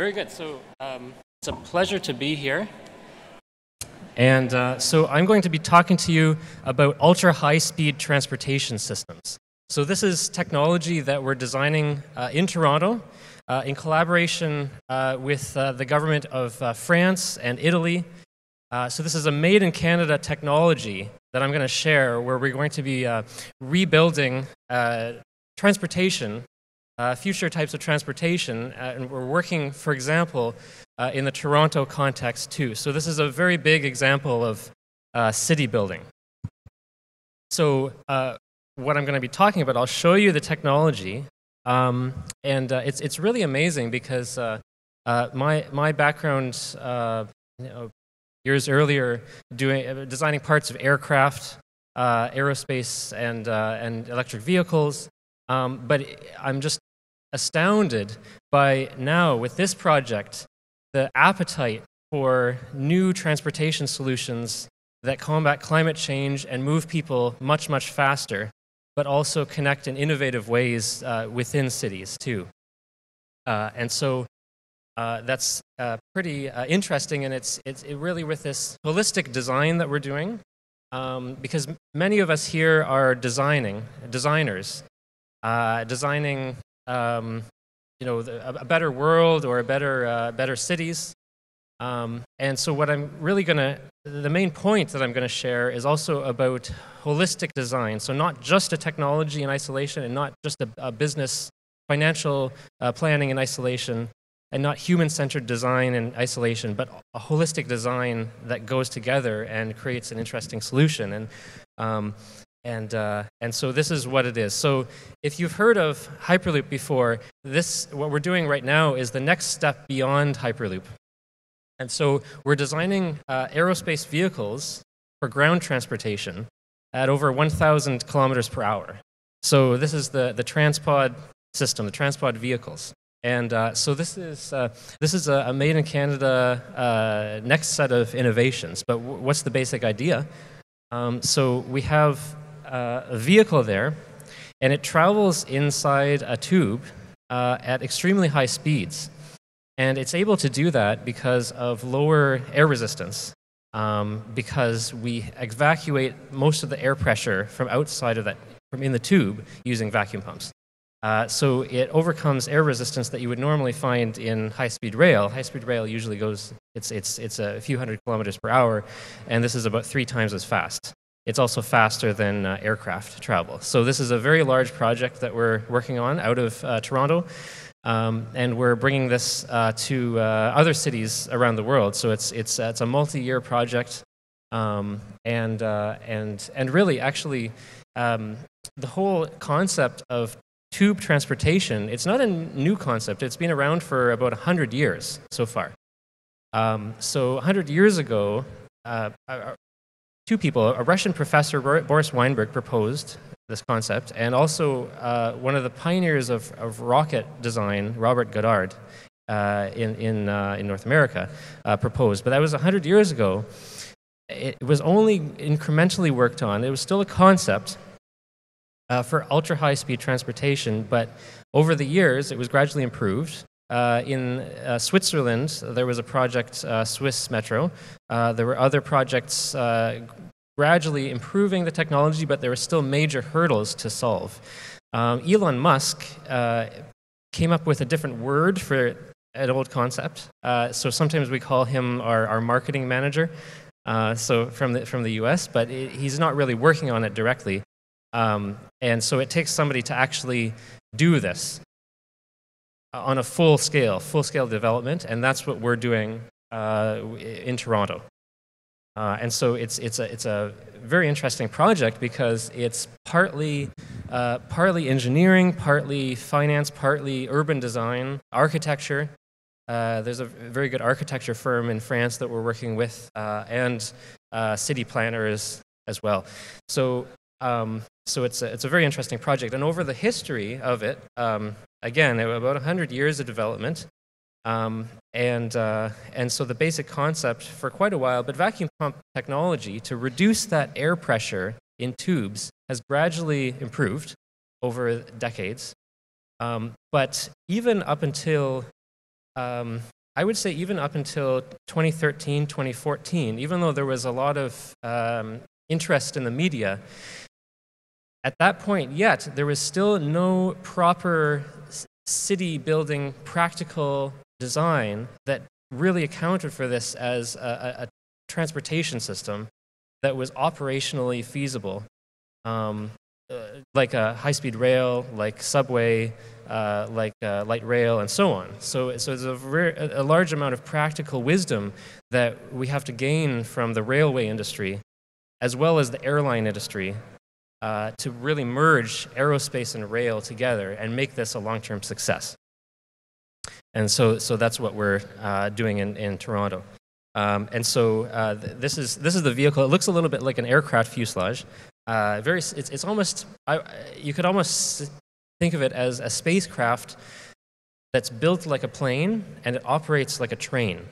very good. So um, it's a pleasure to be here. And uh, so I'm going to be talking to you about ultra high speed transportation systems. So, this is technology that we're designing uh, in Toronto uh, in collaboration uh, with uh, the government of uh, France and Italy. so, this is a made in Canada technology that I'm going to share where we're going to be rebuilding transportation uh, future types of transportation. Uh, and we're working, for example, uh, in the Toronto context too. So this is a very big example of uh, city building. So uh, what I'm going to be talking about, I'll show you the technology. Um, and uh, it's, it's really amazing because my, my background you know, years earlier doing, designing parts of aircraft, aerospace, and, and electric vehicles. Um, but I'm just astounded by now, with this project, the appetite for new transportation solutions that combat climate change and move people much, much faster, but also connect in innovative ways uh, within cities, too. Uh, and so uh, that's uh, pretty uh, interesting, and it's, it's it really with this holistic design that we're doing, um, because many of us here are designing, designers, uh, designing um, you know, a, better world or a better, uh, better cities. Um, and so, what I'm really going to, the main point that I'm going to share is also about holistic design. So, not just a technology in isolation and not just a, a business, financial uh, planning in isolation, and not human centered design in isolation, but a holistic design that goes together and creates an interesting solution. And um, and, uh, and so this is what it is. So if you've heard of Hyperloop before, this, what we're doing right now is the next step beyond Hyperloop. And so we're designing uh, aerospace vehicles for ground transportation at over 1,000 kilometers per hour. So this is the, the transpod system, the transpod vehicles. And uh, so this is, uh, this is a, a made in Canada uh, next set of innovations. But what's the basic idea? Um, so we have uh, a vehicle there, and it travels inside a tube uh, at extremely high speeds. And it's able to do that because of lower air resistance, um, because we evacuate most of the air pressure from outside of that, from in the tube, using vacuum pumps. Uh, so it overcomes air resistance that you would normally find in high-speed rail. High-speed rail usually goes, it's, it's, it's a few hundred kilometers per hour, and this is about three times as fast. It's also faster than uh, aircraft travel. So this is a very large project that we're working on out of uh, Toronto. Um, and we're bringing this uh, to uh, other cities around the world. So it's, it's, uh, it's a multi-year project. Um, and, uh, and, and really, actually, um, the whole concept of tube transportation, it's not a new concept. It's been around for about 100 years so far. Um, so 100 years ago, uh, two people. A Russian professor, Boris Weinberg, proposed this concept, and also uh, one of the pioneers of, of rocket design, Robert Goddard, uh, in, in, uh, in North America, uh, proposed. But that was 100 years ago. It was only incrementally worked on. It was still a concept uh, for ultra high speed transportation, but over the years, it was gradually improved. Uh, in uh, Switzerland, there was a project, uh, Swiss Metro. Uh, there were other projects uh, gradually improving the technology, but there were still major hurdles to solve. Um, Elon Musk uh, came up with a different word for an old concept. so sometimes we call him our, our marketing manager. so from the, from the US, but it, he's not really working on it directly. Um, and so it takes somebody to actually do this on a full scale, full scale development, and that's what we're doing uh, in Toronto. Uh, and so it's, it's, a, it's a very interesting project because it's partly, uh, partly engineering, partly finance, partly urban design, architecture. Uh, there's a very good architecture firm in France that we're working with, uh, and uh, city planners as well. So um, so it's a, it's a very interesting project. And over the history of it, um, again, about 100 years of development. Um, and, uh, and so the basic concept for quite a while, but vacuum pump technology to reduce that air pressure in tubes has gradually improved over decades. Um, but even up until um, I would say even up until 2013, 2014, even though there was a lot of um, interest in the media, at that point yet, there was still no proper city building practical design that really accounted for this as a, a, transportation system that was operationally feasible, um, uh, like a high-speed rail, like subway, uh, like uh, light rail, and so on. So, so there's a, very, a large amount of practical wisdom that we have to gain from the railway industry, as well as the airline industry, uh, to really merge aerospace and rail together and make this a long-term success. And so, so that's what we're uh, doing in, in Toronto. Um, and so uh, th this, is, this is the vehicle. It looks a little bit like an aircraft fuselage. Uh, very, it's, it's almost, I, you could almost think of it as a spacecraft that's built like a plane and it operates like a train.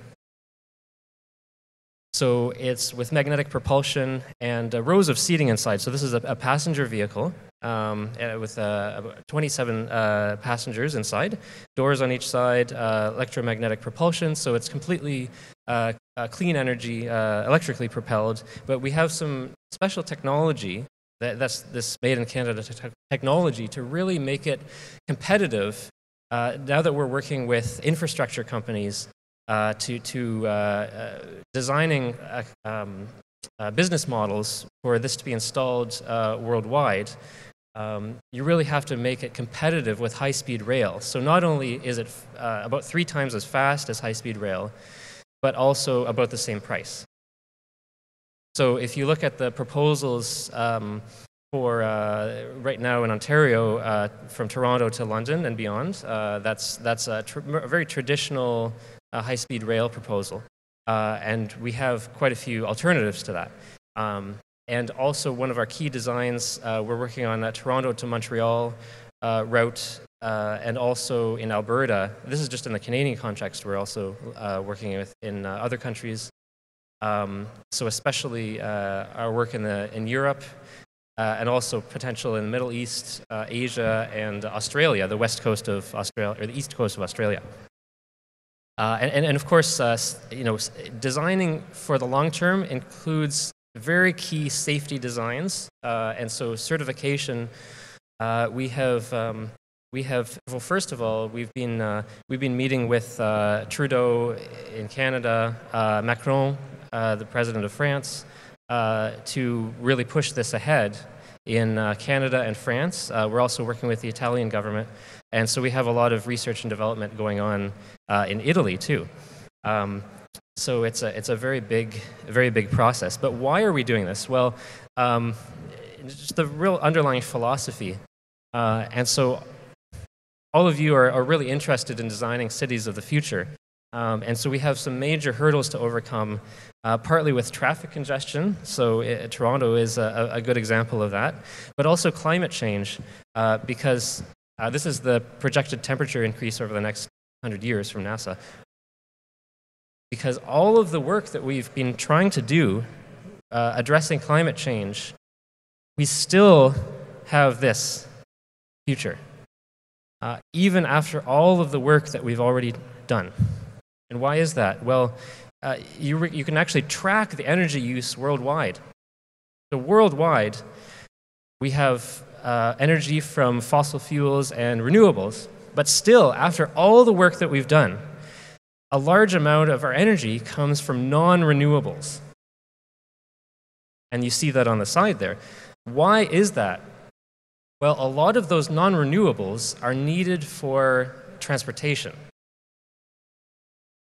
So it's with magnetic propulsion and uh, rows of seating inside. So this is a, a passenger vehicle um, uh, with uh, 27 uh, passengers inside, doors on each side, uh, electromagnetic propulsion. So it's completely uh, clean energy, electrically propelled. But we have some special technology that, that's this made in Canada technology to really make it competitive. now that we're working with infrastructure companies uh, to, to uh, uh, designing um, business models for this to be installed worldwide, um, you really have to make it competitive with high-speed rail. So not only is it about three times as fast as high-speed rail, but also about the same price. So if you look at the proposals um, for uh, right now in Ontario, uh, from Toronto to London and beyond, uh, that's, that's a, a, very traditional a high-speed rail proposal, uh, and we have quite a few alternatives to that. Um, and also one of our key designs, uh, we're working on a Toronto to Montreal uh, route, uh, and also in Alberta. This is just in the Canadian context. We're also uh, working with in uh, other countries. Um, so especially our work in, the, in Europe, and also potential in the Middle East, Asia, and Australia, the west coast of Australia, or the east coast of Australia. Uh, and, and, of course, uh, you know, designing for the long term includes very key safety designs. Uh, and so certification, uh, we have, um, we have, well, first of all, we've been, uh, we've been meeting with uh, Trudeau in Canada, Macron, the president of France, to really push this ahead in Canada and France. We're also working with the Italian government. And so we have a lot of research and development going on uh, in Italy too. Um, so it's a, it's a very big, very big process. But why are we doing this? Well, um, just the real underlying philosophy. Uh, and so all of you are, are really interested in designing cities of the future. Um, and so we have some major hurdles to overcome, uh, partly with traffic congestion. So it, uh, Toronto is a, a, good example of that, but also climate change, uh, because uh, this is the projected temperature increase over the next 100 years from NASA. Because all of the work that we've been trying to do uh, addressing climate change, we still have this future, uh, even after all of the work that we've already done. And why is that? Well, uh, you, you can actually track the energy use worldwide. So, worldwide, we have uh, energy from fossil fuels and renewables, but still, after all the work that we've done, a large amount of our energy comes from non renewables. And you see that on the side there. Why is that? Well, a lot of those non renewables are needed for transportation.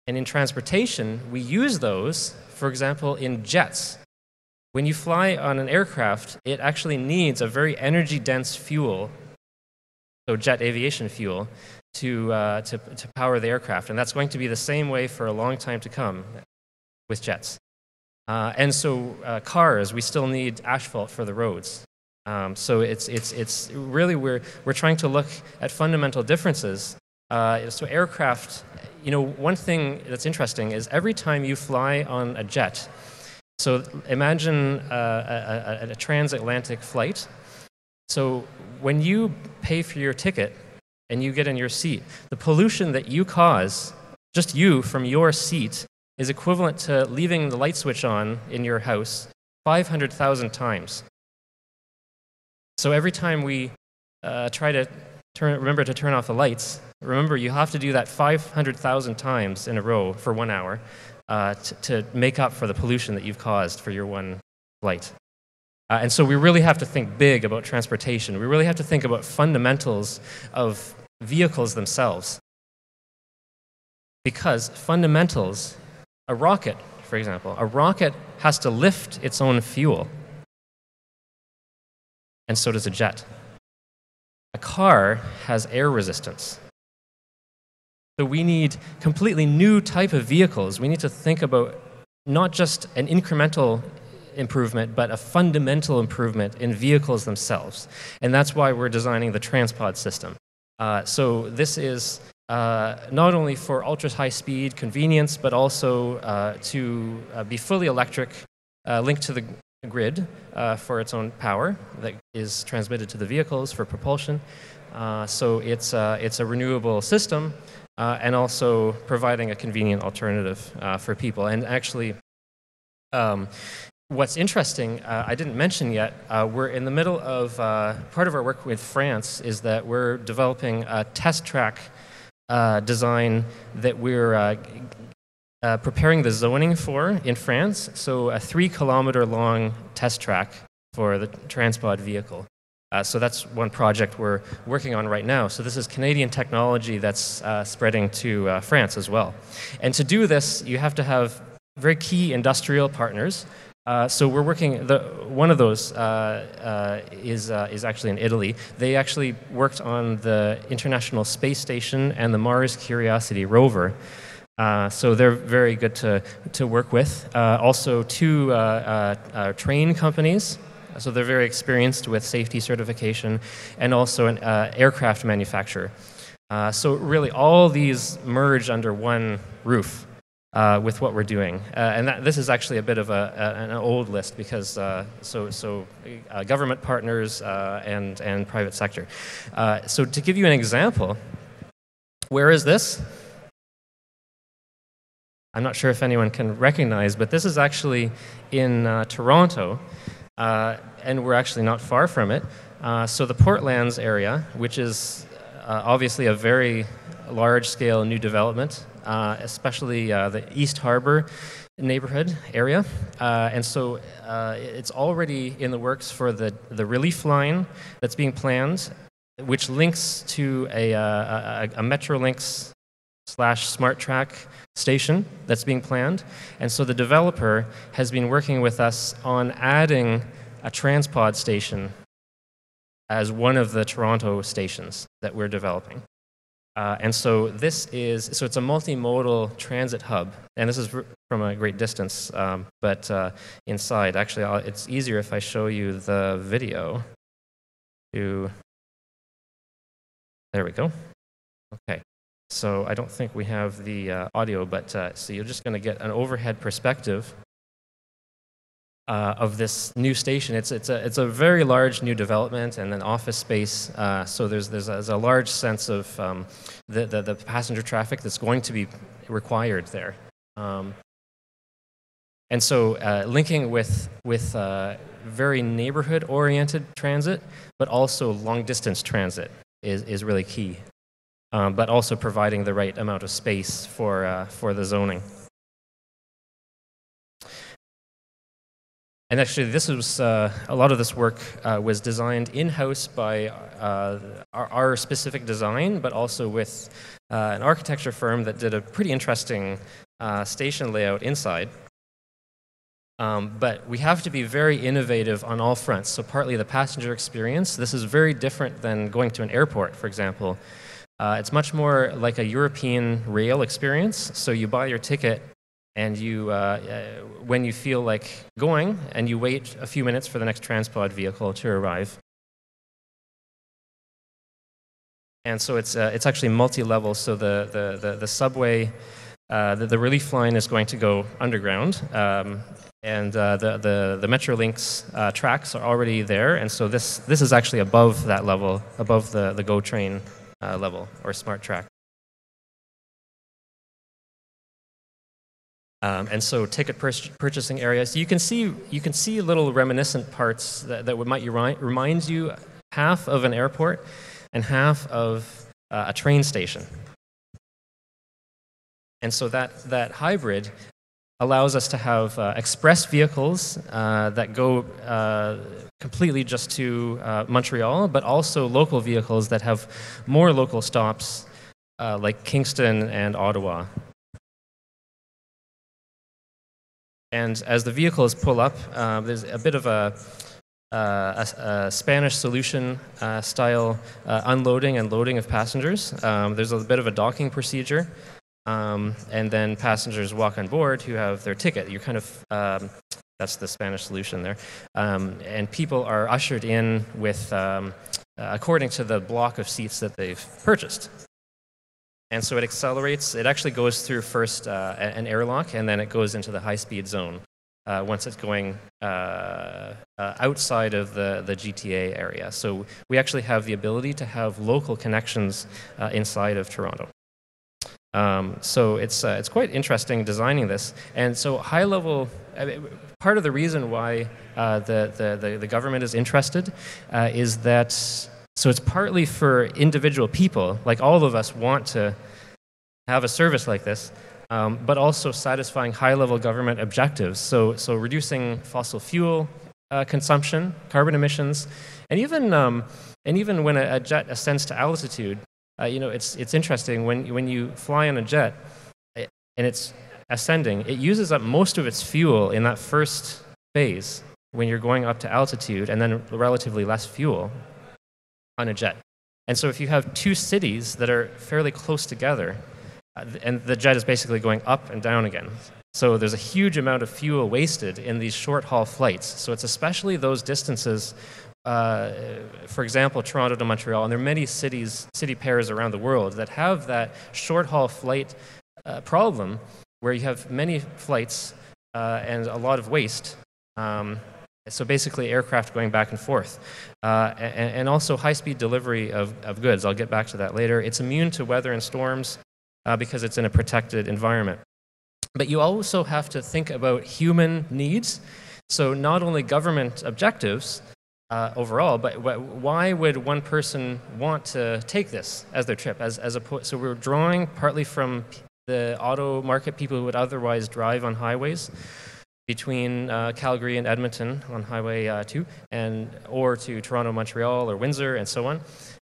And in transportation, we use those, for example, in jets. When you fly on an aircraft, it actually needs a very energy dense fuel, so jet aviation fuel, to, uh, to, to power the aircraft. And that's going to be the same way for a long time to come with jets. Uh, and so, uh, cars, we still need asphalt for the roads. Um, so, it's, it's, it's really, we're, we're trying to look at fundamental differences. Uh, so, aircraft you know, one thing that's interesting is every time you fly on a jet, so imagine uh, a, a, a transatlantic flight. So when you pay for your ticket and you get in your seat, the pollution that you cause just you from your seat, is equivalent to leaving the light switch on in your house 500,000 times. So every time we uh, try to turn, remember to turn off the lights, remember you have to do that 500,000 times in a row for one hour uh, to make up for the pollution that you've caused for your one flight. Uh, and so we really have to think big about transportation. We really have to think about fundamentals of vehicles themselves. Because fundamentals, a rocket, for example, a rocket has to lift its own fuel. And so does a jet. A car has air resistance. So we need completely new type of vehicles. We need to think about not just an incremental improvement, but a fundamental improvement in vehicles themselves. And that's why we're designing the Transpod system. Uh, so this is uh, not only for ultra high speed convenience, but also uh, to uh, be fully electric, uh, linked to the grid uh, for its own power that is transmitted to the vehicles for propulsion. so it's, it's a renewable system and also providing a convenient alternative for people. And actually, um, What's interesting, uh, I didn't mention yet, uh, we're in the middle of uh, part of our work with France is that we're developing a test track uh, design that we're uh, uh, preparing the zoning for in France. So, a three kilometer long test track for the Transpod vehicle. So, that's one project we're working on right now. So, this is Canadian technology that's spreading to France as well. And to do this, you have to have very key industrial partners. Uh, so we're working. The, one of those uh, uh, is uh, is actually in Italy. They actually worked on the International Space Station and the Mars Curiosity rover. Uh, so they're very good to to work with. also, two train companies. So they're very experienced with safety certification, and also an aircraft manufacturer. so really, all these merge under one roof uh, with what we're doing. Uh, and that, this is actually a bit of a, a, an old list because uh, so, so uh, government partners uh, and, and private sector. Uh, so to give you an example, where is this? I'm not sure if anyone can recognize, but this is actually in Toronto, and we're actually not far from it. so the Portlands area, which is obviously a very large-scale new development uh, especially uh, the East Harbor neighborhood area. Uh, and so uh, it's already in the works for the, the relief line that's being planned, which links to a, uh, a, a Metrolinx slash SmartTrack station that's being planned. And so the developer has been working with us on adding a transpod station as one of the Toronto stations that we're developing. Uh, and so this is, so it's a multimodal transit hub. And this is from a great distance, um, but uh, inside. Actually, I'll, it's easier if I show you the video. To, there we go. Okay. So I don't think we have the uh, audio, but uh, so you're just going to get an overhead perspective uh, of this new station. It's, it's, a, it's a very large new development and an office space. Uh, so there's, there's, a, there's, a, large sense of um, the, the, the, passenger traffic that's going to be required there. Um, and so uh, linking with, with uh, very neighborhood oriented transit, but also long distance transit is, is really key. Um, but also providing the right amount of space for, uh, for the zoning. And actually, this was uh, a lot of this work uh, was designed in-house by uh, our, our, specific design, but also with uh, an architecture firm that did a pretty interesting uh, station layout inside. Um, but we have to be very innovative on all fronts. So partly the passenger experience. This is very different than going to an airport, for example. Uh, it's much more like a European rail experience. So you buy your ticket and you, uh, uh, when you feel like going, and you wait a few minutes for the next transpod vehicle to arrive. And so it's, uh, it's actually multi-level, so the, the, the, the subway, uh, the, the, relief line is going to go underground, um, and uh, the, the, the Metrolinx uh, tracks are already there, and so this, this is actually above that level, above the, the GO train level, or SmartTrack. Um, and so ticket pur- purchasing areas. You can see you can see little reminiscent parts that, that might remind you half of an airport and half of uh, a train station. And so that, that hybrid allows us to have uh, express vehicles uh, that go uh, completely just to uh, Montreal, but also local vehicles that have more local stops uh, like Kingston and Ottawa. And as the vehicles pull up, uh, there's a bit of a, a, a Spanish solution style unloading and loading of passengers. Um, there's a bit of a docking procedure. Um, and then passengers walk on board who have their ticket. You're kind of, um, that's the Spanish solution there. Um, and people are ushered in with, um, uh, according to the block of seats that they've purchased. And so it accelerates, it actually goes through first uh, an airlock and then it goes into the high speed zone uh, once it's going uh, uh, outside of the, the GTA area. So we actually have the ability to have local connections uh, inside of Toronto. Um, so it's, uh, it's quite interesting designing this. And so high level, I mean, part of the reason why uh, the, the, the, the, government is interested uh, is that, so it's partly for individual people, like all of us want to have a service like this, um, but also satisfying high level government objectives. So, so reducing fossil fuel uh, consumption, carbon emissions, and even, um, and even when a, a jet ascends to altitude, uh, you know, it's, it's interesting when, when you fly on a jet and it's ascending, it uses up most of its fuel in that first phase when you're going up to altitude and then relatively less fuel on a jet. And so if you have two cities that are fairly close together, uh, and the jet is basically going up and down again. So there's a huge amount of fuel wasted in these short haul flights. So it's especially those distances uh, for example, Toronto to Montreal, and there are many cities, city pairs around the world that have that short haul flight uh, problem where you have many flights uh, and a lot of waste. Um, so basically, aircraft going back and forth. Uh, and, and, also high speed delivery of, of, goods. I'll get back to that later. It's immune to weather and storms uh, because it's in a protected environment. But you also have to think about human needs. So, not only government objectives, uh, overall, but why would one person want to take this as their trip? As, as a, so we're drawing partly from the auto market, people who would otherwise drive on highways between uh, Calgary and Edmonton on Highway uh, 2, and, or to Toronto, Montreal, or Windsor, and so on.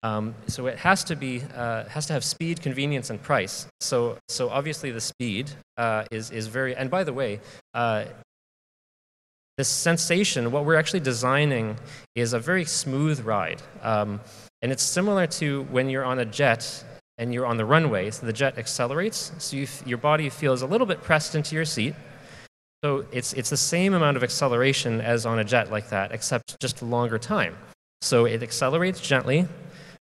Um, so it has to be uh, has to have speed, convenience, and price. So so obviously the speed uh, is is very. And by the way, uh, this sensation, what we're actually designing is a very smooth ride. Um, and it's similar to when you're on a jet and you're on the runway. So the jet accelerates, so you your body feels a little bit pressed into your seat. So it's, it's the same amount of acceleration as on a jet like that, except just longer time. So it accelerates gently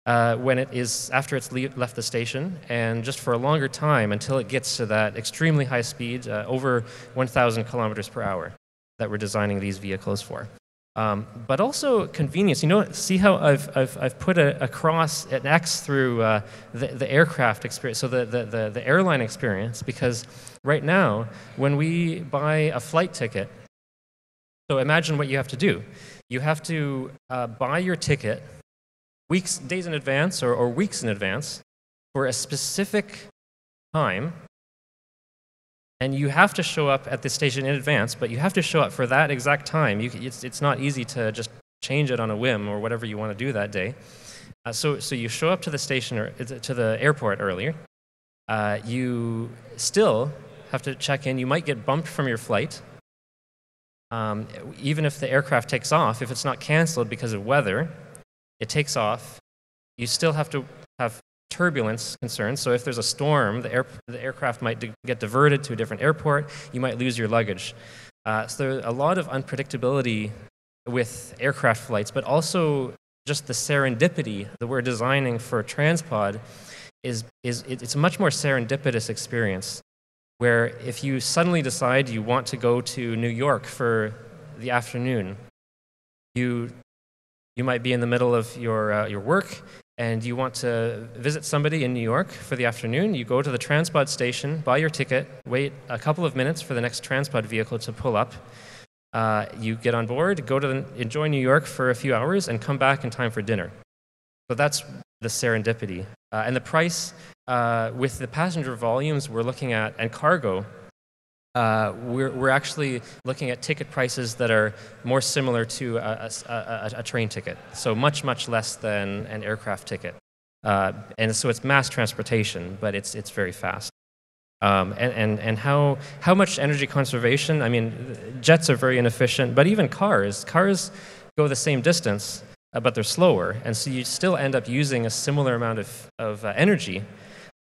uh, when it is after it's le left the station, and just for a longer time until it gets to that extremely high speed, uh, over 1,000 kilometers per hour that we're designing these vehicles for. Um, but also convenience. You know, see how I've, I've, I've put a, a cross, an X through uh, the, the aircraft experience, so the, the, the, the airline experience, because right now, when we buy a flight ticket, so imagine what you have to do. You have to uh, buy your ticket weeks, days in advance or, or weeks in advance for a specific time and you have to show up at the station in advance, but you have to show up for that exact time. You, it's, it's not easy to just change it on a whim or whatever you want to do that day. Uh, so, so you show up to the station or to the airport earlier. Uh, you still have to check in. You might get bumped from your flight. Um, even if the aircraft takes off, if it's not canceled because of weather, it takes off. You still have to have turbulence concerns. So if there's a storm, the, air, the aircraft might get diverted to a different airport. You might lose your luggage. Uh, so there's a lot of unpredictability with aircraft flights, but also just the serendipity that we're designing for Transpod is, is it's a much more serendipitous experience where if you suddenly decide you want to go to New York for the afternoon, you, you might be in the middle of your, uh, your work and you want to visit somebody in New York for the afternoon, you go to the Transpod station, buy your ticket, wait a couple of minutes for the next Transpod vehicle to pull up. Uh, you get on board, go to the, enjoy New York for a few hours, and come back in time for dinner. So that's the serendipity. Uh, and the price, uh, with the passenger volumes we're looking at and cargo, uh, we're, we're actually looking at ticket prices that are more similar to a, a, a, a train ticket, so much, much less than an aircraft ticket. Uh, and so it's mass transportation, but it's, it's very fast. Um, and, and, and how, how much energy conservation? I mean, jets are very inefficient, but even cars, cars go the same distance, uh, but they're slower, and so you still end up using a similar amount of, of uh, energy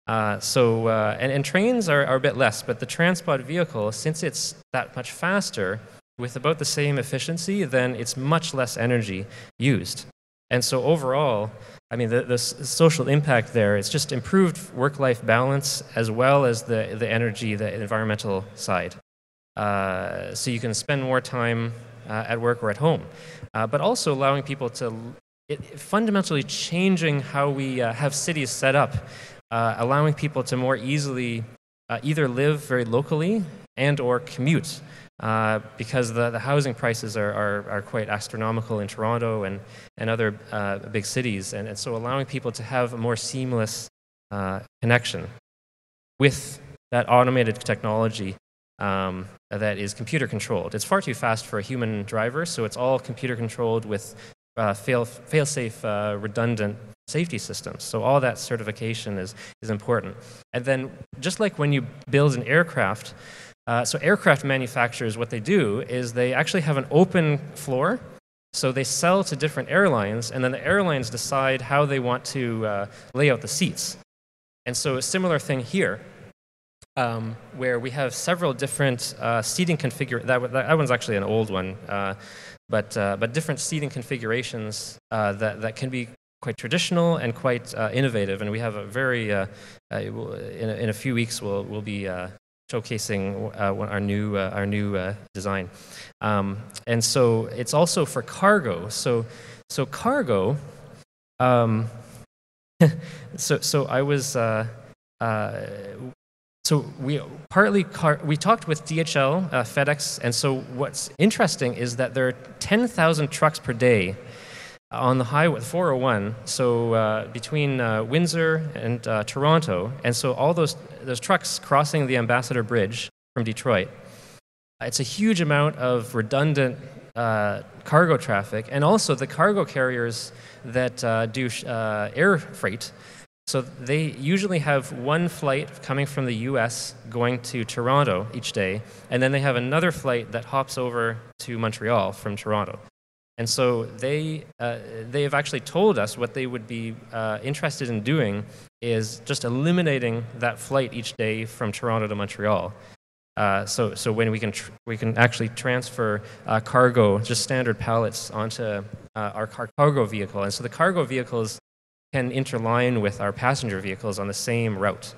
uh, so, uh, and, and, trains are, are, a bit less, but the Transpod vehicle, since it's that much faster, with about the same efficiency, then it's much less energy used. And so overall, I mean, the, the social impact there, it's just improved work-life balance as well as the, the energy, the environmental side. Uh, so you can spend more time uh, at work or at home, uh, but also allowing people to, it, fundamentally changing how we have cities set up uh, allowing people to more easily uh, either live very locally and or commute uh, because the, the housing prices are, are, are, quite astronomical in Toronto and, and other uh, big cities. And, and, so allowing people to have a more seamless uh, connection with that automated technology um, that is computer controlled. It's far too fast for a human driver, so it's all computer controlled with uh, fail, fail-safe, uh, redundant safety systems. So all that certification is, is important. And then just like when you build an aircraft, uh, so aircraft manufacturers, what they do is they actually have an open floor. So they sell to different airlines, and then the airlines decide how they want to uh, lay out the seats. And so a similar thing here, um, where we have several different uh, seating configurations. That, that, one's actually an old one, uh, but, uh, but different seating configurations uh, that, that can be quite traditional and quite uh, innovative. And we have a very, uh, uh, in, a, in, a, few weeks, we'll, we'll be uh, showcasing uh, our new, uh, our new design. Um, and so it's also for cargo. So, so cargo, um, so, so I was, so we partly car- we talked with DHL, FedEx, and so what's interesting is that there are 10,000 trucks per day on the highway 401 so uh, between uh, windsor and uh, toronto. And so all those, those trucks crossing the ambassador bridge from detroit it's a huge amount of redundant uh, cargo traffic and also the cargo carriers that uh, do uh, air freight. So they usually have one flight coming from the us going to toronto each day and then they have another flight that hops over to montreal from toronto and so they, uh, they have actually told us what they would be uh, interested in doing is just eliminating that flight each day from Toronto to Montreal. Uh, so, so when we can, we can actually transfer uh, cargo, just standard pallets, onto uh, our car cargo vehicle. And so the cargo vehicles can interline with our passenger vehicles on the same route.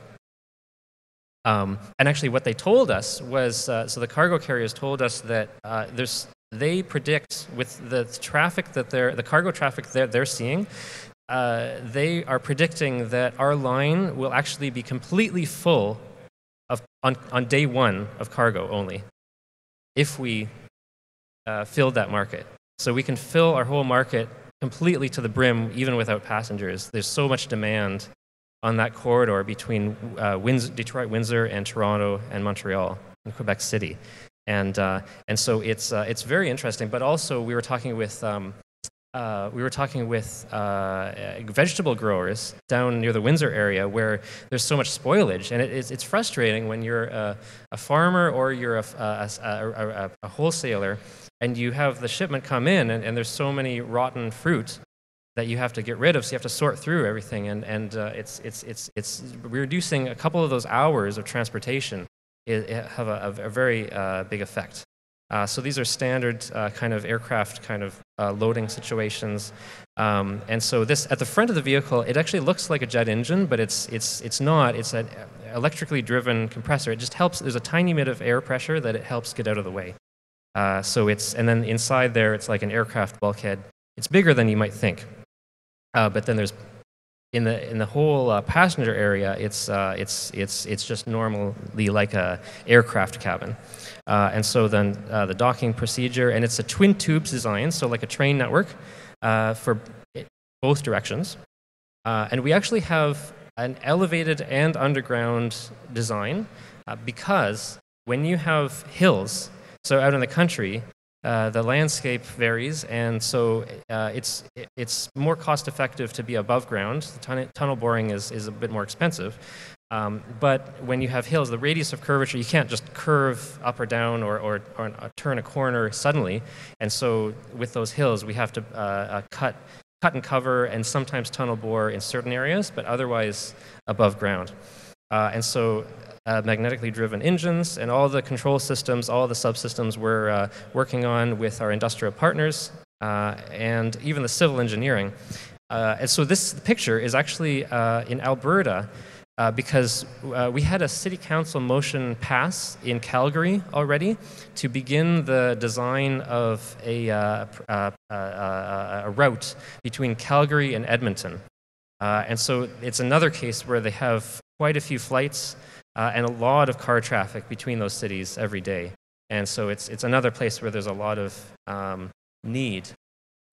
Um, and actually, what they told us was uh, so the cargo carriers told us that uh, there's they predict with the traffic that they're, the cargo traffic that they're seeing, uh, they are predicting that our line will actually be completely full of, on, on day one of cargo only if we uh, filled that market. So we can fill our whole market completely to the brim even without passengers. There's so much demand on that corridor between uh, Detroit, Windsor, and Toronto and Montreal and Quebec City. And, uh, and so it's, uh, it's very interesting. But also, we were talking with, um, uh, we were talking with uh, vegetable growers down near the Windsor area where there's so much spoilage. And it, it's, it's frustrating when you're a, a farmer or you're a, a, a, wholesaler and you have the shipment come in and, and there's so many rotten fruit that you have to get rid of, so you have to sort through everything, and, and uh, it's, it's, it's, it's reducing a couple of those hours of transportation have a, a very uh, big effect. Uh, so these are standard uh, kind of aircraft kind of uh, loading situations. Um, and so this at the front of the vehicle, it actually looks like a jet engine, but it's it's it's not. It's an electrically driven compressor. It just helps. There's a tiny bit of air pressure that it helps get out of the way. Uh, so it's and then inside there, it's like an aircraft bulkhead. It's bigger than you might think, uh, but then there's in the in the whole uh, passenger area, it's uh, it's it's it's just normally like a aircraft cabin, uh, and so then uh, the docking procedure, and it's a twin tubes design, so like a train network uh, for both directions, uh, and we actually have an elevated and underground design because when you have hills, so out in the country, uh, the landscape varies, and so uh, it's, it's more cost effective to be above ground. The tun tunnel boring is, is a bit more expensive. Um, but when you have hills, the radius of curvature, you can't just curve up or down or, or, or turn a corner suddenly. And so with those hills, we have to uh, uh, cut, cut and cover and sometimes tunnel bore in certain areas, but otherwise above ground. Uh, and so uh, magnetically driven engines and all the control systems, all the subsystems we're uh, working on with our industrial partners uh, and even the civil engineering. Uh, and so this picture is actually uh, in Alberta uh, because we had a city council motion pass in Calgary already to begin the design of a, a, a route between Calgary and Edmonton. and so it's another case where they have quite a few flights uh, and a lot of car traffic between those cities every day. And so it's, it's another place where there's a lot of um, need.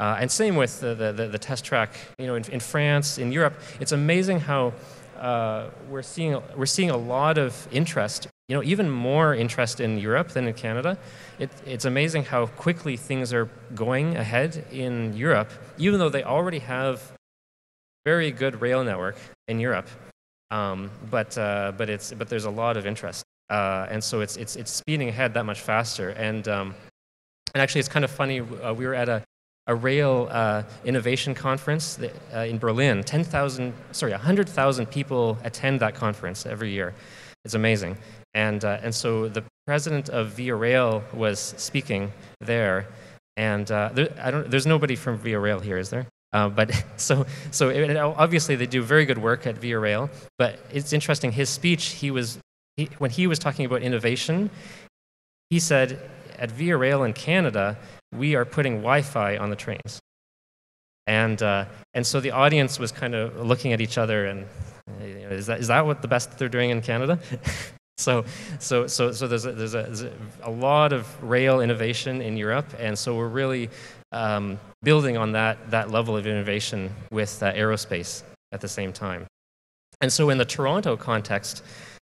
Uh, and same with the, the, the, test track, you know, in, in France, in Europe, it's amazing how uh, we're, seeing, we're seeing a lot of interest, you know, even more interest in Europe than in Canada. It, it's amazing how quickly things are going ahead in Europe, even though they already have very good rail network in Europe. Um, but, uh, but, it's, but there's a lot of interest. Uh, and so it's, it's, it's speeding ahead that much faster. And, um, and actually, it's kind of funny. Uh, we were at a, a rail uh, innovation conference that, uh, in Berlin. 10,000, sorry, 100,000 people attend that conference every year. It's amazing. And, uh, and so the president of Via Rail was speaking there. And there, I don't, there's nobody from Via Rail here, is there? Uh, but so, so it, obviously they do very good work at Via Rail. But it's interesting. His speech, he was he, when he was talking about innovation, he said, "At Via Rail in Canada, we are putting Wi-Fi on the trains." And uh, and so the audience was kind of looking at each other and. is that, is that what the best they're doing in Canada? So, so, so, so there's, a, there's, a, there's a lot of rail innovation in Europe, and so we're really um, building on that, that level of innovation with uh, aerospace at the same time. And so in the Toronto context,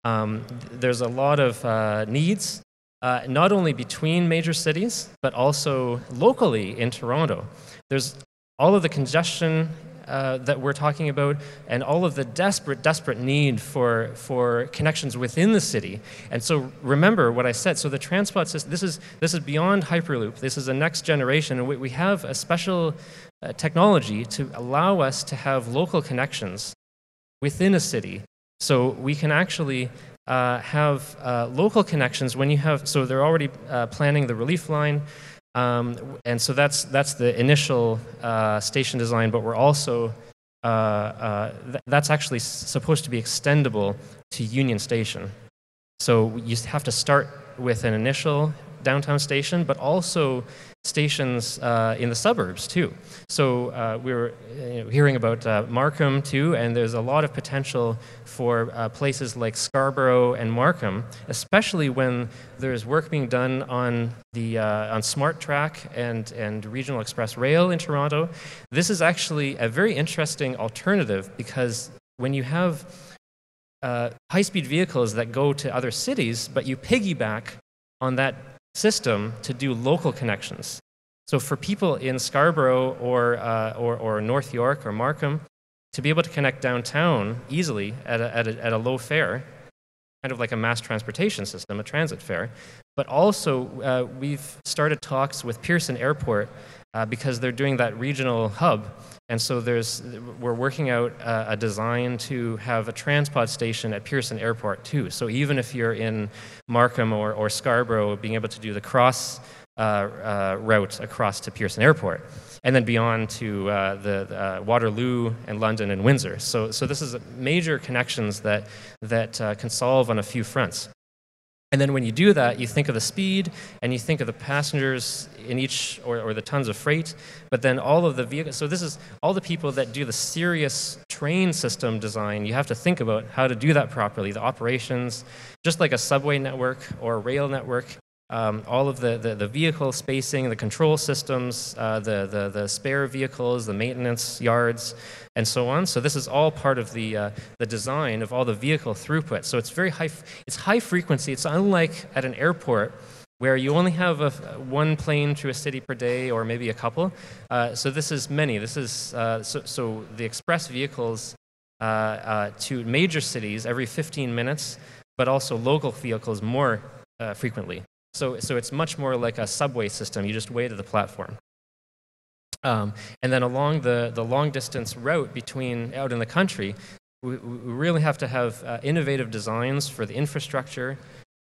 um, there's a lot of uh, needs, uh, not only between major cities, but also locally in Toronto. There's all of the congestion uh, that we're talking about and all of the desperate, desperate need for, for connections within the city. And so remember what I said. So the Transpod system, this is, this is beyond Hyperloop. This is the next generation. And we, we have a special uh, technology to allow us to have local connections within a city. So we can actually uh, have uh, local connections when you have, so they're already uh, planning the relief line. Um, and so that's, that's the initial uh, station design, but we're also, uh, uh, th that's actually supposed to be extendable to Union Station. So you have to start with an initial downtown station, but also stations uh, in the suburbs too. So uh, we were you know, hearing about uh, Markham too, and there's a lot of potential for uh, places like Scarborough and Markham, especially when there's work being done on the uh, on Smart Track and and Regional Express Rail in Toronto. This is actually a very interesting alternative because when you have uh, high-speed vehicles that go to other cities, but you piggyback on that system to do local connections. So for people in Scarborough or, uh, or, or, North York or Markham, to be able to connect downtown easily at a, at a, at a low fare, kind of like a mass transportation system, a transit fare. But also, uh, we've started talks with Pearson Airport uh, because they're doing that regional hub and so there's, we're working out a, a, design to have a transpod station at Pearson Airport too. So even if you're in Markham or, or Scarborough, being able to do the cross uh, uh, route across to Pearson Airport, and then beyond to uh, the, uh, Waterloo and London and Windsor. So, so this is major connections that, that uh, can solve on a few fronts. And then when you do that, you think of the speed and you think of the passengers in each, or, or, the tons of freight, but then all of the vehicles. So this is all the people that do the serious train system design. You have to think about how to do that properly, the operations, just like a subway network or a rail network. Um, all of the, the, the, vehicle spacing, the control systems, uh, the, the, the spare vehicles, the maintenance yards, and so on. So this is all part of the, uh, the design of all the vehicle throughput. So it's very high, it's high frequency. It's unlike at an airport where you only have a, one plane to a city per day or maybe a couple. Uh, so this is many. This is, uh, so, so the express vehicles uh, uh, to major cities every 15 minutes, but also local vehicles more frequently. So, so it's much more like a subway system. You just wait at the platform. Um, and then along the, the long distance route between out in the country, we, we really have to have uh, innovative designs for the infrastructure,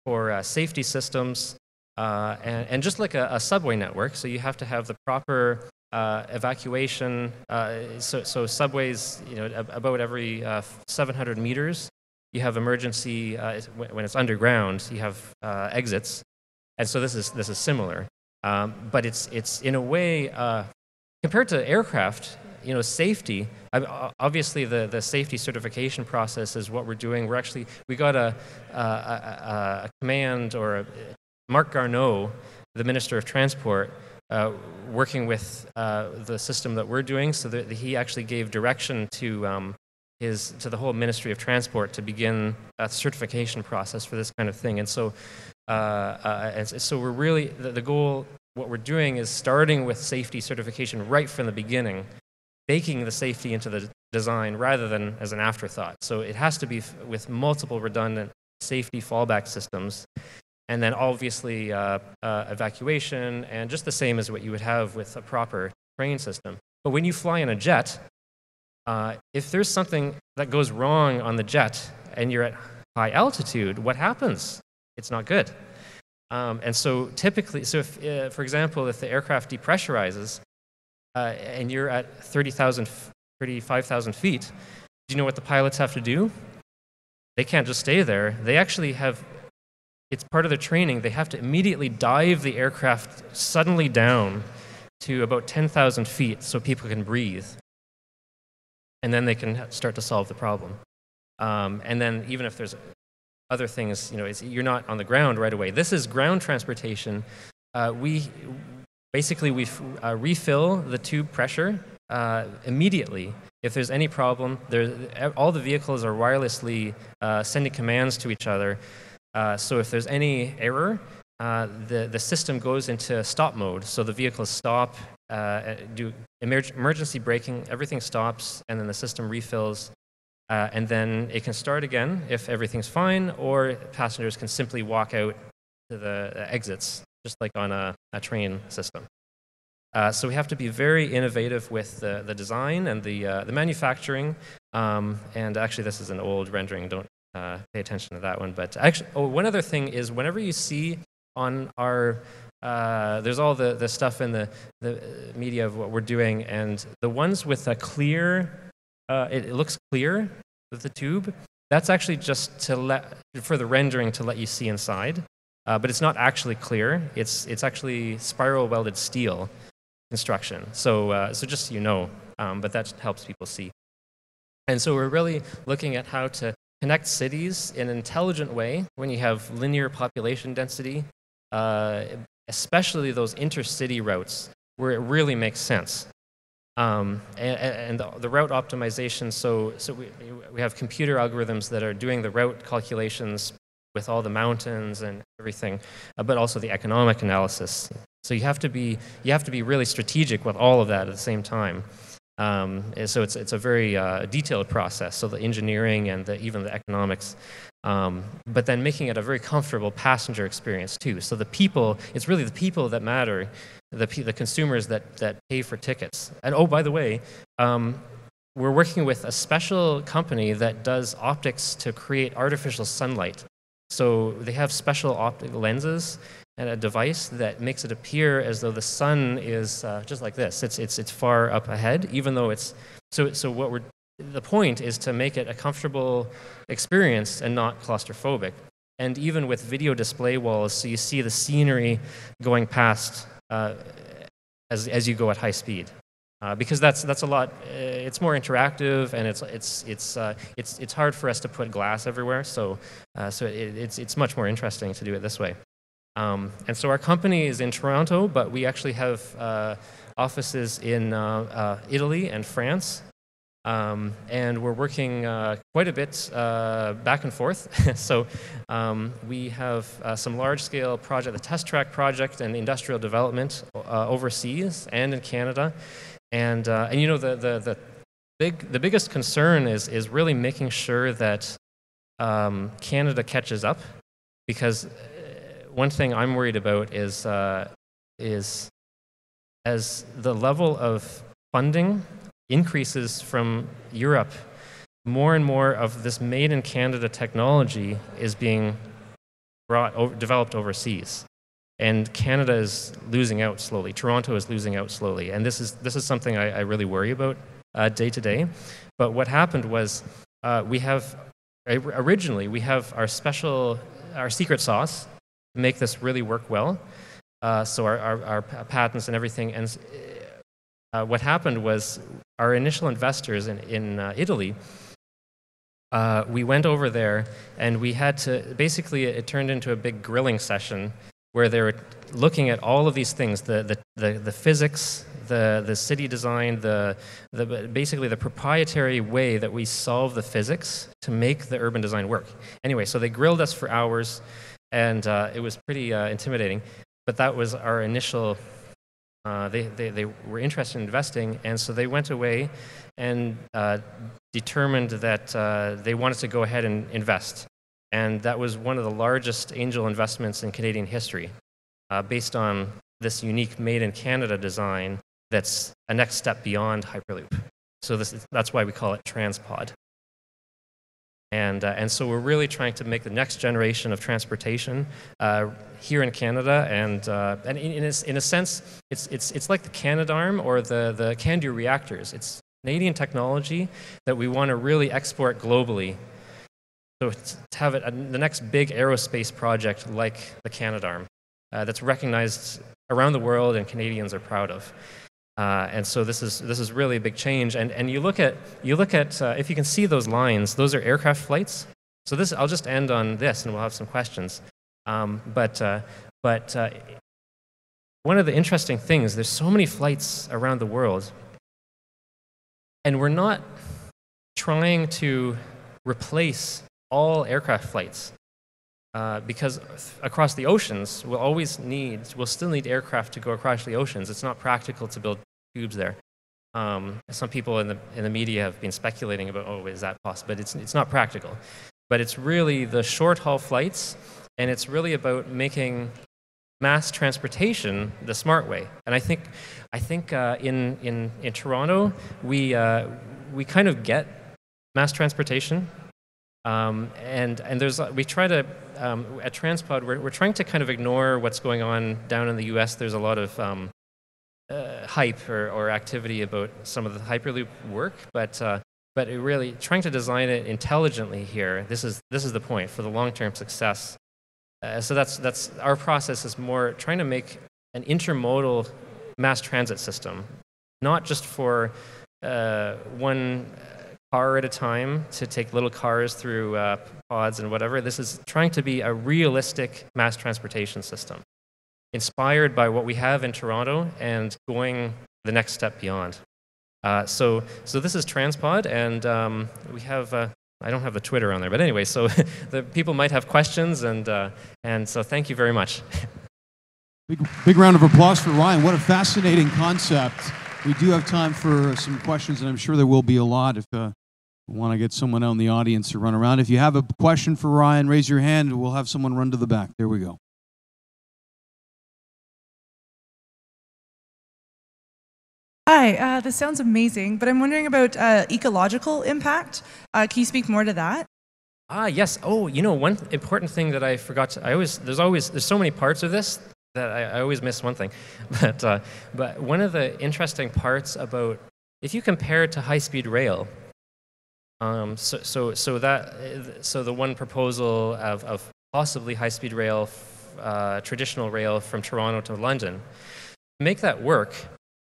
for uh, safety systems, uh, and, and, just like a, a, subway network. So you have to have the proper uh, evacuation. Uh, so, so, subways, you know, about every uh, 700 meters, you have emergency, when it's underground, you have exits and so this is, this is similar. Um, but it's, it's in a way, uh, compared to aircraft, you know, safety, obviously the, the safety certification process is what we're doing. We're actually, we got a, a, a, a command or a, Marc Garneau, the Minister of Transport, uh, working with uh, the system that we're doing, so that he actually gave direction to um, his to the whole Ministry of Transport to begin a certification process for this kind of thing. And so uh, uh, and so we're really, the, the goal, what we're doing is starting with safety certification right from the beginning, baking the safety into the design rather than as an afterthought. So it has to be with multiple redundant safety fallback systems. And then obviously uh, uh, evacuation and just the same as what you would have with a proper train system. But when you fly in a jet, uh, if there's something that goes wrong on the jet and you're at high altitude, what happens? It's not good. Um, and so typically, so if, uh, for example, if the aircraft depressurizes uh, and you're at 30,000, 35,000 feet, do you know what the pilots have to do? They can't just stay there. They actually have, it's part of their training, they have to immediately dive the aircraft suddenly down to about 10,000 feet so people can breathe. And then they can start to solve the problem. Um, and then even if there's other things, you know, you're not on the ground right away. This is ground transportation. Uh, we basically we uh, refill the tube pressure uh, immediately. If there's any problem, all the vehicles are wirelessly uh, sending commands to each other. Uh, so if there's any error, uh, the, the system goes into stop mode. So the vehicles stop, do emergency braking, everything stops, and then the system refills uh, and then it can start again if everything's fine, or passengers can simply walk out to the exits, just like on a, a train system. Uh, so we have to be very innovative with the, the design and the, uh, the manufacturing. Um, and actually, this is an old rendering. Don't uh, pay attention to that one. But actually, oh, one other thing is whenever you see on our uh, there's all the, the stuff in the, the media of what we're doing, and the ones with a clear uh, it, it, looks clear with the tube. That's actually just to let, for the rendering to let you see inside. Uh, but it's not actually clear. It's, it's actually spiral welded steel construction. So, uh, so just so you know, um, but that helps people see. And so we're really looking at how to connect cities in an intelligent way when you have linear population density, uh, especially those intercity routes where it really makes sense. Um, and, and the, route optimization, so, so we, we have computer algorithms that are doing the route calculations with all the mountains and everything, uh, but also the economic analysis. So you have to be, you have to be really strategic with all of that at the same time. Um, so it's, it's a very uh, detailed process, so the engineering and the, even the economics. Um, but then making it a very comfortable passenger experience too. So the people, it's really the people that matter, the, the consumers that, that pay for tickets. And oh, by the way, um, we're working with a special company that does optics to create artificial sunlight. So they have special optic lenses and a device that makes it appear as though the sun is uh, just like this. It's, it's, it's far up ahead, even though it's. So, so what we're the point is to make it a comfortable experience and not claustrophobic. and even with video display walls, so you see the scenery going past uh, as, as you go at high speed. Uh, because that's, that's a lot, uh, it's more interactive and it's, it's, it's, uh, it's, it's hard for us to put glass everywhere, so, uh, so it, it's, it's much more interesting to do it this way. Um, and so our company is in Toronto, but we actually have offices in Italy and France um, and we're working uh, quite a bit uh, back and forth. so um, we have uh, some large-scale project, the Test Track project and industrial development uh, overseas and in Canada. And, uh, and you know, the, the, the, big, the biggest concern is, is really making sure that um, Canada catches up. Because uh, one thing I'm worried about is, is as the level of funding increases from Europe, more and more of this made in Canada technology is being brought, over, developed overseas. And Canada is losing out slowly. Toronto is losing out slowly. And this is, this is something I, I really worry about uh, day to day. But what happened was uh, we have, originally, we have our special, our secret sauce to make this really work well. Uh, so our, our, our, patents and everything. And uh, what happened was our initial investors in, in uh, Italy, uh, we went over there and we had to basically, it turned into a big grilling session where they were looking at all of these things the, the, the, the physics, the, the city design, the, the, basically the proprietary way that we solve the physics to make the urban design work. Anyway, so they grilled us for hours and uh, it was pretty uh, intimidating, but that was our initial uh, they, they, they were interested in investing, and so they went away and uh, determined that uh, they wanted to go ahead and invest. And that was one of the largest angel investments in Canadian history, uh, based on this unique made in Canada design that's a next step beyond Hyperloop. So this is, that's why we call it Transpod. And, uh, and so we're really trying to make the next generation of transportation uh, here in Canada. And, uh, and in, in, a, in a sense, it's, it's, it's like the Canadarm or the, the CANDU reactors. It's Canadian technology that we want to really export globally. So to have it, uh, the next big aerospace project like the Canadarm uh, that's recognized around the world and Canadians are proud of. Uh, and so this is, this is really a big change. And, and you look at, you look at uh, if you can see those lines, those are aircraft flights. So this, I'll just end on this and we'll have some questions. Um, but uh, but uh, one of the interesting things, there's so many flights around the world, and we're not trying to replace all aircraft flights. Uh, because across the oceans, we'll always need, we'll still need aircraft to go across the oceans. It's not practical to build tubes there. Um, some people in the, in the media have been speculating about, oh, is that possible? But it's, it's not practical. But it's really the short haul flights, and it's really about making mass transportation the smart way. And I think, I think uh, in, in, in Toronto, we, uh, we kind of get mass transportation. Um, and, and there's, we try to um, at Transpod, we're, we're trying to kind of ignore what's going on down in the US. There's a lot of um, uh, hype or, or, activity about some of the Hyperloop work, but, uh, but really trying to design it intelligently here, this is, this is the point for the long-term success. Uh, so that's, that's, our process is more trying to make an intermodal mass transit system, not just for uh, one car at a time to take little cars through uh, pods and whatever. This is trying to be a realistic mass transportation system, inspired by what we have in Toronto and going the next step beyond. Uh, so, so this is Transpod, and um, we have. Uh, I don't have the Twitter on there, but anyway, so the people might have questions, and uh, and so thank you very much. Big, big round of applause for Ryan. What a fascinating concept. We do have time for some questions, and I'm sure there will be a lot if uh, want to get someone out in the audience to run around. If you have a question for Ryan, raise your hand. We'll have someone run to the back. There we go. Hi, uh, this sounds amazing, but I'm wondering about uh, ecological impact. Uh, can you speak more to that? Ah, yes. Oh, you know, one important thing that I forgot to, I always, there's always, there's so many parts of this that I, I always miss one thing. But, uh, but one of the interesting parts about, if you compare it to high speed rail, um, so, so, so, that, so the one proposal of, of possibly high-speed rail, uh, traditional rail from Toronto to London. Make that work,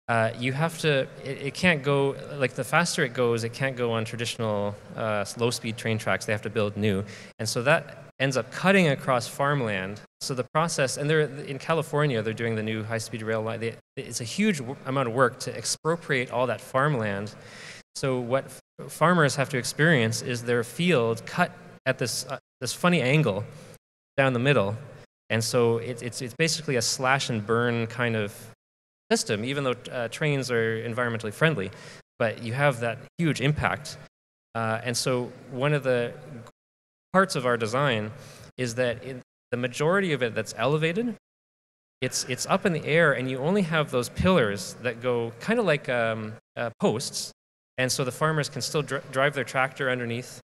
uh, you have to, it, it, can't go, like the faster it goes, it can't go on traditional uh, low speed train tracks. They have to build new. And so that ends up cutting across farmland. So the process, and they're in California, they're doing the new high speed rail line. They, it's a huge amount of work to expropriate all that farmland. So what farmers have to experience is their field cut at this, uh, this funny angle down the middle. And so it, it's, it's basically a slash and burn kind of system, even though uh, trains are environmentally friendly. But you have that huge impact. Uh, and so one of the parts of our design is that in the majority of it that's elevated, it's, it's up in the air, and you only have those pillars that go kind of like um, uh, posts. And so the farmers can still dr drive their tractor underneath.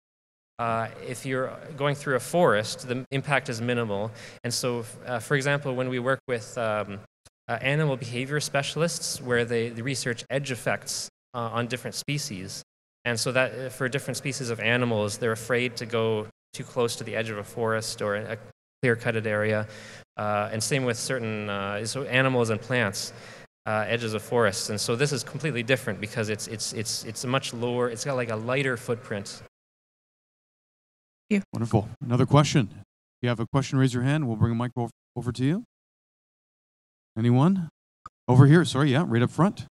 Uh, if you're going through a forest, the impact is minimal. And so, uh, for example, when we work with um, uh, animal behavior specialists where they, they research edge effects uh, on different species. And so that uh, for different species of animals, they're afraid to go too close to the edge of a forest or a clear-cutted area. Uh, and same with certain uh, so animals and plants, uh, edges of forests. And so this is completely different because it's, it's, it's, it's a much lower, it's got like a lighter footprint. Wonderful. Another question. If you have a question, raise your hand. We'll bring a mic over to you. Anyone? Over here, sorry, yeah, right up front.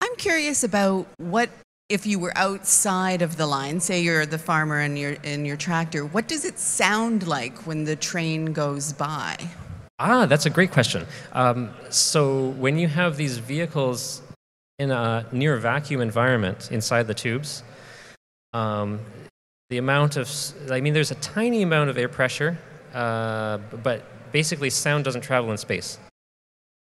I'm curious about what if you were outside of the line, say you're the farmer and you're in your tractor, what does it sound like when the train goes by? Ah, that's a great question. Um, so when you have these vehicles in a near vacuum environment inside the tubes, um, the amount of, I mean, there's a tiny amount of air pressure, uh, but basically sound doesn't travel in space.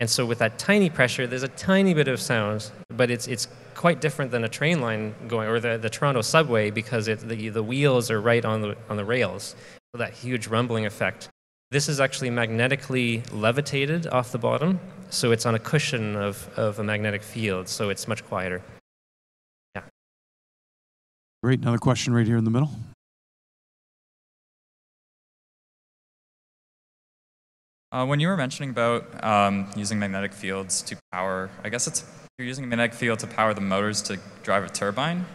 And so with that tiny pressure, there's a tiny bit of sound, but it's, it's quite different than a train line going, or the, the Toronto subway, because it, the, the wheels are right on the, on the rails, so that huge rumbling effect. This is actually magnetically levitated off the bottom, so it's on a cushion of, of a magnetic field, so it's much quieter. Great. Another question right here in the middle. Uh, when you were mentioning about um, using magnetic fields to power, I guess it's you're using a magnetic field to power the motors to drive a turbine.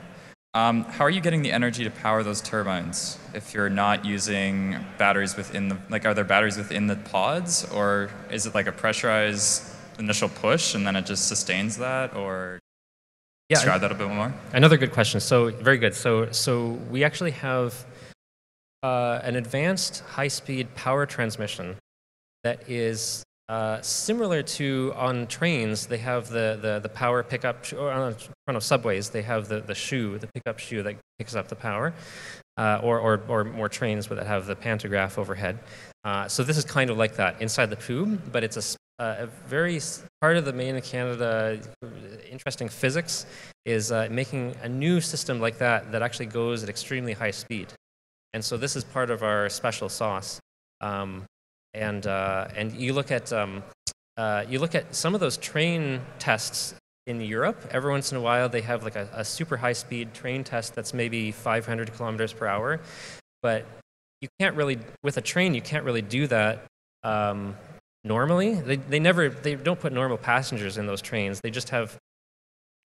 Um, how are you getting the energy to power those turbines if you're not using batteries within the, like, are there batteries within the pods or is it like a pressurized initial push and then it just sustains that or yeah, describe that a bit more? Another good question. So very good. So so we actually have uh, an advanced high-speed power transmission that is uh, similar to on trains. They have the the, the power pickup, or on front of subways, they have the, the shoe, the pickup shoe that picks up the power, uh, or, or or more trains that have the pantograph overhead. Uh, so this is kind of like that inside the tube, but it's a uh, a very part of the main in Canada interesting physics is uh, making a new system like that that actually goes at extremely high speed. And so this is part of our special sauce. Um, and, uh, and you look at um, uh, you look at some of those train tests in Europe. Every once in a while, they have like a, a super high speed train test that's maybe 500 kilometers per hour. But you can't really, with a train, you can't really do that um, normally. They, they never, they don't put normal passengers in those trains. They just have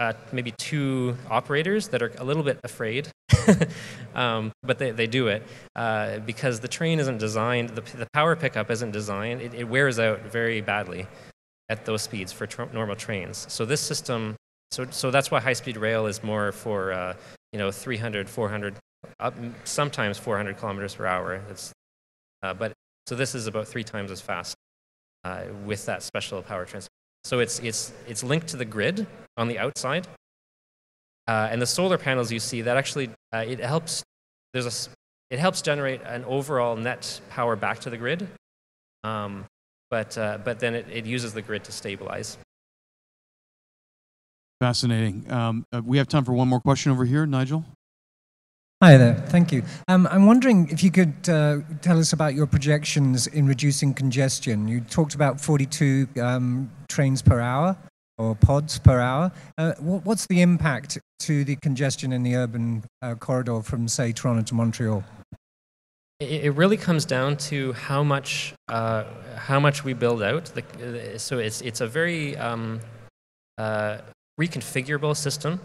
uh, maybe two operators that are a little bit afraid, um, but they, they do it uh, because the train isn't designed, the, the power pickup isn't designed, it, it wears out very badly at those speeds for tr normal trains. So this system, so, so that's why high-speed rail is more for, uh, you know, 300, 400, up, sometimes 400 kilometers per hour. It's, uh, but, so this is about three times as fast uh, with that special power transfer. So it's, it's, it's linked to the grid on the outside. Uh, and the solar panels you see, that actually, uh, it helps, there's a, it helps generate an overall net power back to the grid. Um, but, uh, but then it, it uses the grid to stabilize. Fascinating. Um, uh, we have time for one more question over here, Nigel. Hi there, thank you. Um, I'm wondering if you could uh, tell us about your projections in reducing congestion. You talked about 42 um, trains per hour or pods per hour. Uh, what, what's the impact to the congestion in the urban uh, corridor from, say, Toronto to Montreal? It, it really comes down to how much uh, how much we build out. The, so it's it's a very um, uh, reconfigurable system.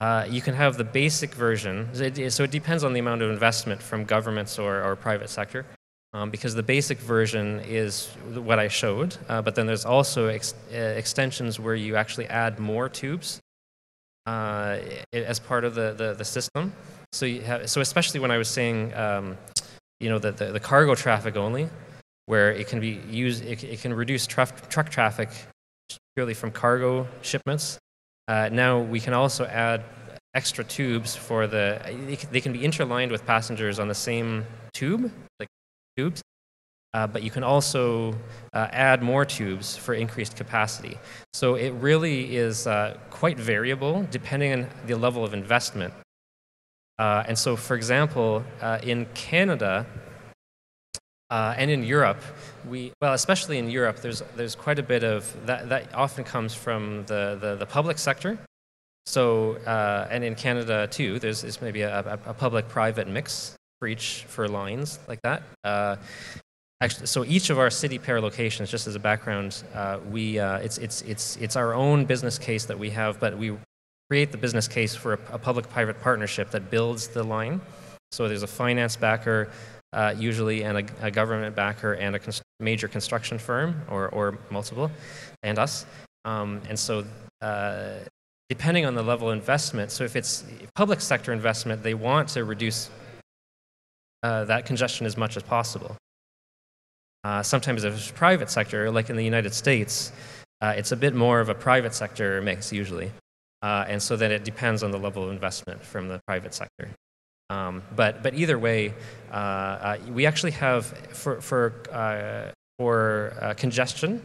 Uh, you can have the basic version. So it depends on the amount of investment from governments or, or private sector. Um, because the basic version is what I showed, uh, but then there's also ex uh, extensions where you actually add more tubes uh, as part of the, the, the system. So, you have, so especially when I was saying, um, you know, the, the, the, cargo traffic only, where it can be used, it, it can reduce truck, truck traffic purely from cargo shipments. Uh, now we can also add extra tubes for the, they can be interlined with passengers on the same tube, like tubes, uh, but you can also uh, add more tubes for increased capacity. So it really is uh, quite variable depending on the level of investment. Uh, and so, for example, uh, in Canada uh, and in Europe, we, well, especially in Europe, there's, there's quite a bit of, that, that often comes from the, the, the public sector. So, and in Canada too, there's, maybe a, a, a public-private mix for each for lines like that. Uh, actually, so each of our city pair locations, just as a background, uh, we uh, it's it's it's it's our own business case that we have, but we create the business case for a, a public-private partnership that builds the line. So there's a finance backer. Uh, usually, and a, a, government backer and a major construction firm, or, or multiple, and us. Um, and so uh, depending on the level of investment, so if it's public sector investment, they want to reduce uh, that congestion as much as possible. Uh, sometimes if it's private sector, like in the United States, uh, it's a bit more of a private sector mix usually. Uh, and so then it depends on the level of investment from the private sector. Um, but, but either way, uh, uh, we actually have, for, for, for congestion,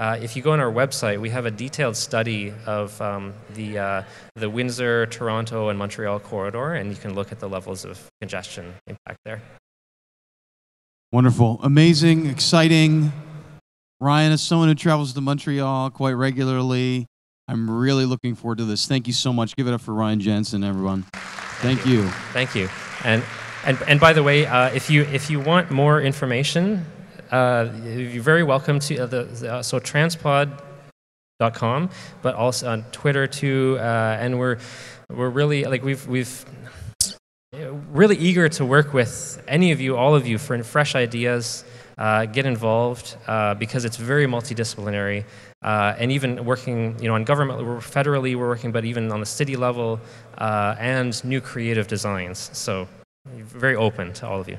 uh, if you go on our website, we have a detailed study of um, the, uh, the Windsor, Toronto, and Montreal corridor, and you can look at the levels of congestion impact there. Wonderful. Amazing, exciting. Ryan, as someone who travels to Montreal quite regularly, I'm really looking forward to this. Thank you so much. Give it up for Ryan Janzen, everyone. Thank, you. Thank you. And, and, and by the way, uh, if, you, if you want more information, uh, you're very welcome to uh, the, uh, so transpod.com, but also on Twitter too. Uh, and we're we're really like we've we've really eager to work with any of you, all of you, for fresh ideas. Uh, get involved uh, because it's very multidisciplinary. Uh, and even working, you know, on government, federally we're working, but even on the city level, and new creative designs. So, very open to all of you.